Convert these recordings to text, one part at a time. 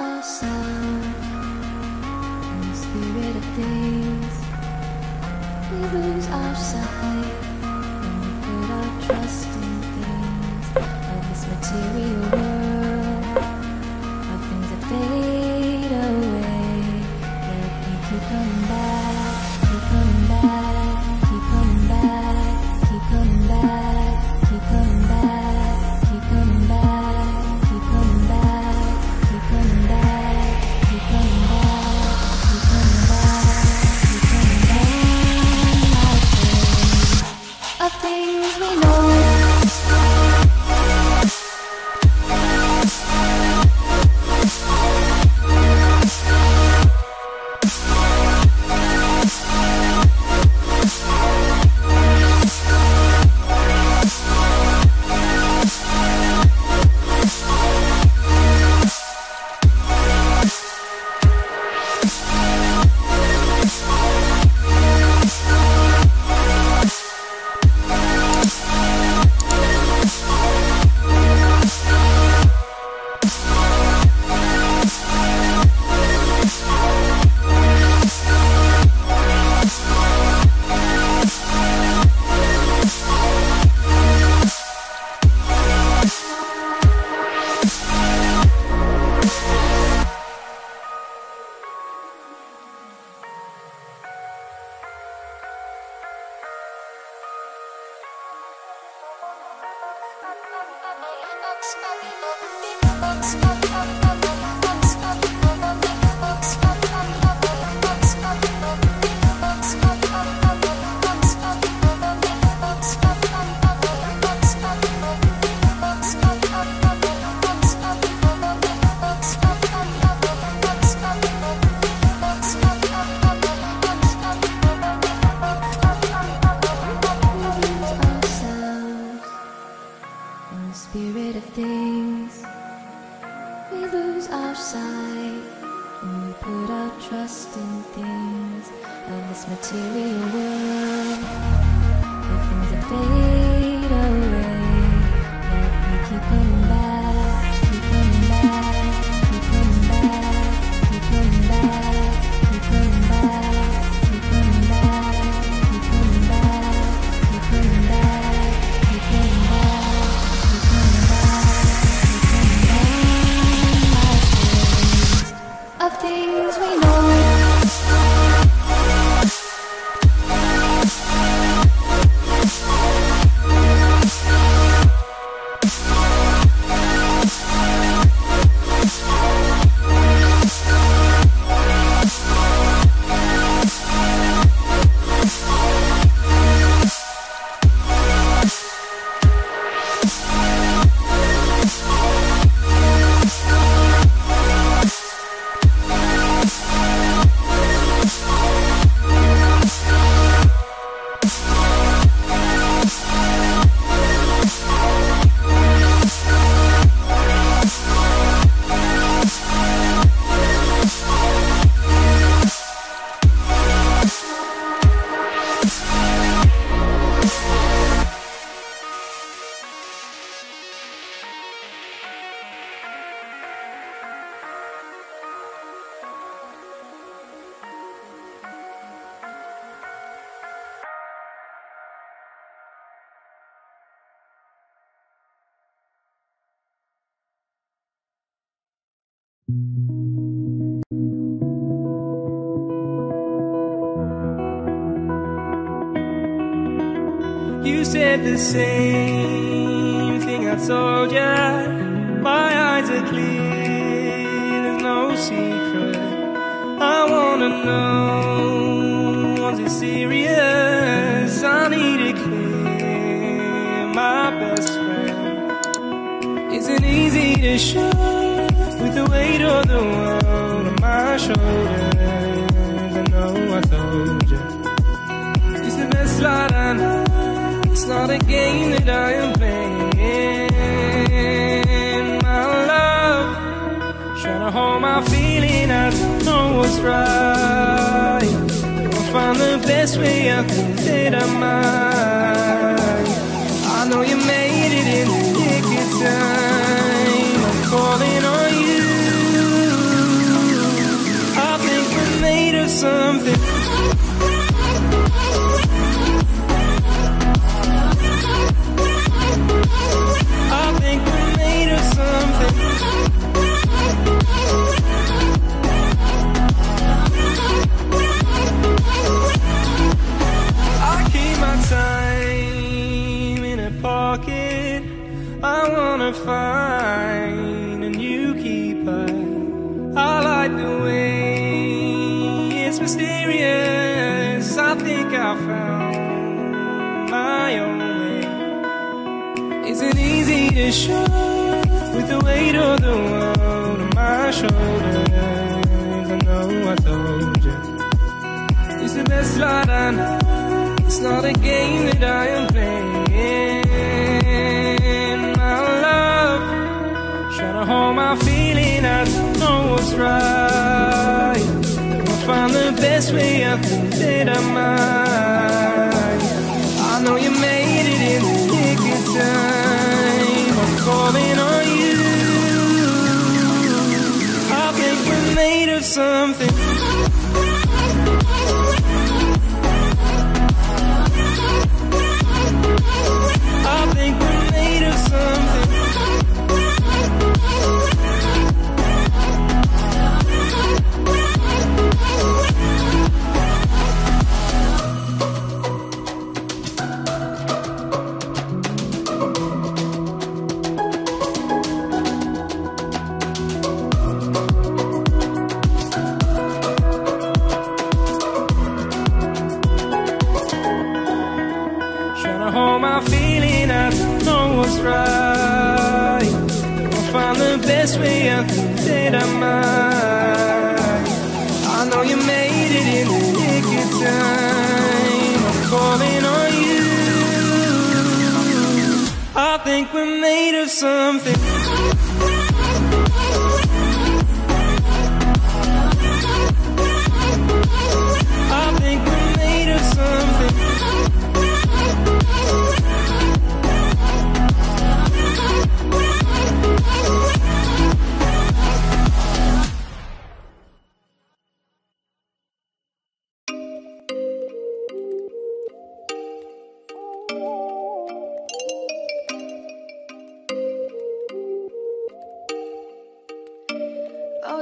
our sound in the spirit of things. We lose our sight when we put our trust spirit of things. We lose our sight when we put our trust in things of this material world. The things that fade away, yet we keep coming You said the same thing I told ya. My eyes are clear, there's no secret. I wanna know, was it serious? I need it clear, my best friend. Isn't easy to show with the weight of the world on my shoulders. It's not a game that I am playing. My love, trying to hold my feeling. I don't know what's right. I'll find the best way. I think that I might. I know you made Wanna find a new keeper. I like the way it's mysterious. I think I found my own way. Is it easy to show with the weight of the world on my shoulders? I know I told you. It's the best light I know. It's not a game that I am playing. Hold my feeling. I don't know what's right. I'll find the best way. I think that I might. To hold my feeling, I don't know what's right. I'll find the best way, I think that I might. I know you made it in the nick of time. I'm calling on you. I think we're made of something.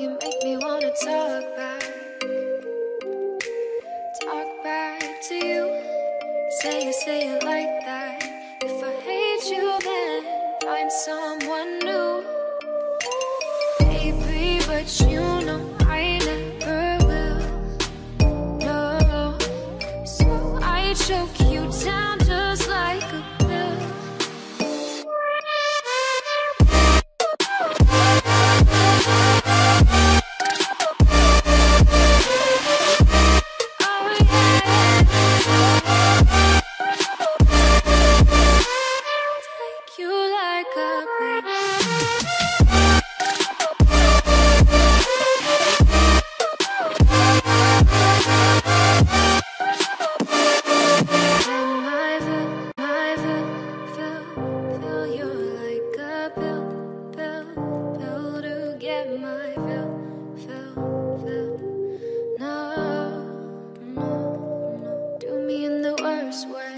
You make me wanna talk back. Talk back to you. Say it, say it like in the